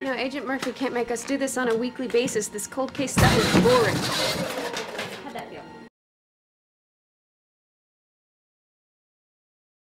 No, Agent Murphy can't make us do this on a weekly basis. This cold case stuff is boring.